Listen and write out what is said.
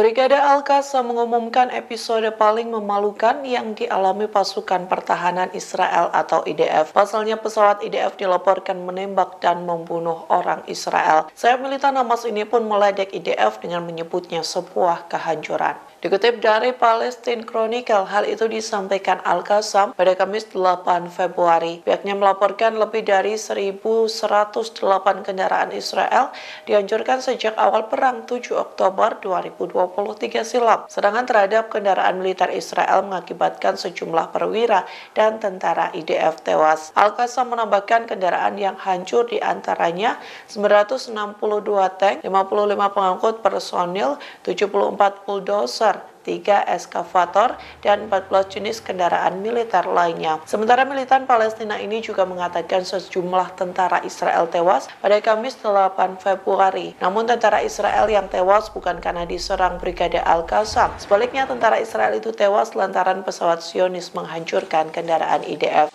Brigade Al-Qassam mengumumkan episode paling memalukan yang dialami pasukan pertahanan Israel atau IDF. Pasalnya pesawat IDF dilaporkan menembak dan membunuh orang Israel. Saya militan Hamas ini pun meledek IDF dengan menyebutnya sebuah kehancuran. Dikutip dari Palestine Chronicle, hal itu disampaikan Al-Qassam pada Kamis 8 Februari. Pihaknya melaporkan lebih dari 1.108 kendaraan Israel dihancurkan sejak awal perang 7 Oktober 2023 silam. Sedangkan terhadap kendaraan militer Israel mengakibatkan sejumlah perwira dan tentara IDF tewas. Al-Qassam menambahkan kendaraan yang hancur di antaranya 962 tank, 55 pengangkut personil, 74 bulldozer, 3 eskavator, dan 14 jenis kendaraan militer lainnya. Sementara militan Palestina ini juga mengatakan sejumlah tentara Israel tewas pada Kamis 8 Februari. Namun tentara Israel yang tewas bukan karena diserang Brigade Al-Qassam. Sebaliknya tentara Israel itu tewas lantaran pesawat Zionis menghancurkan kendaraan IDF.